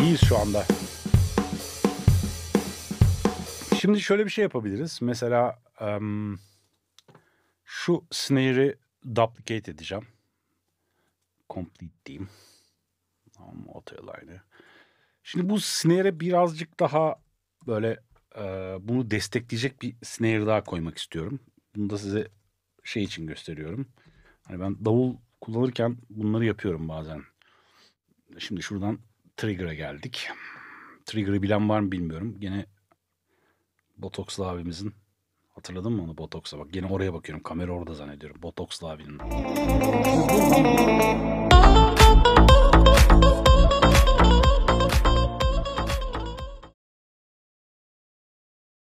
İyiyiz şu anda. Şimdi şöyle bir şey yapabiliriz. Mesela em, şu snare'i duplicate edeceğim. Complete diyeyim. Tamam, Autoline'ı. Şimdi bu snare'e birazcık daha böyle e, bunu destekleyecek bir snare daha koymak istiyorum. Bunu da size şey için gösteriyorum. Hani ben davul kullanırken bunları yapıyorum bazen. Şimdi şuradan Trigger'a geldik. Trigger'ı bilen var mı bilmiyorum. Gene Botokslu abimizin hatırladın mı onu Botoks'a bak. Gene oraya bakıyorum. Kamera orada zannediyorum. Botokslu abinin.